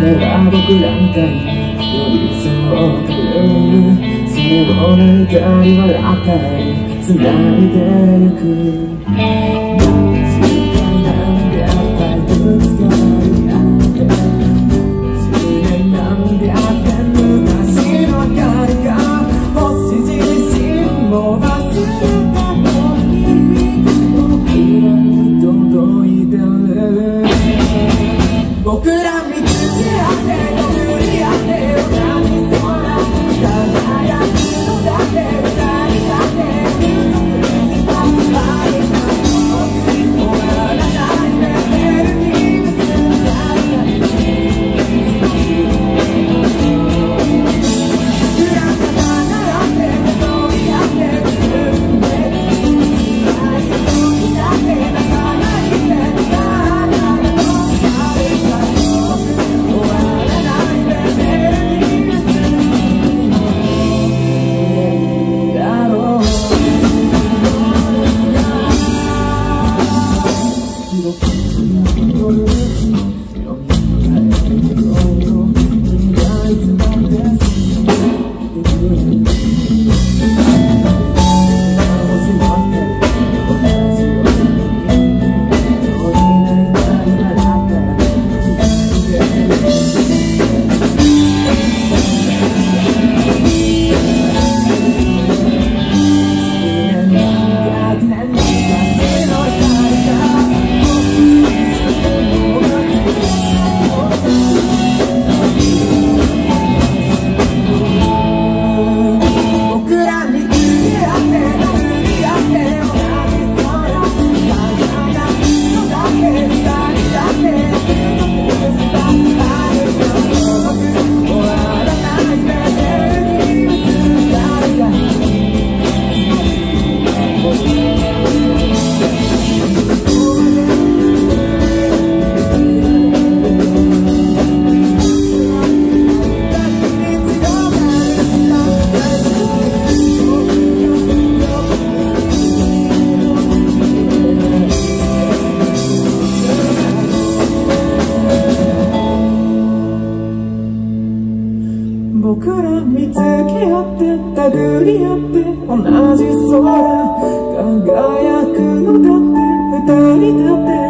れは僕らみたい。寄り添ってるそれを抜い。たり笑ったり繋いでゆく僕ら見つけ合ってたぐり合って同じ空輝くのだって二人だって。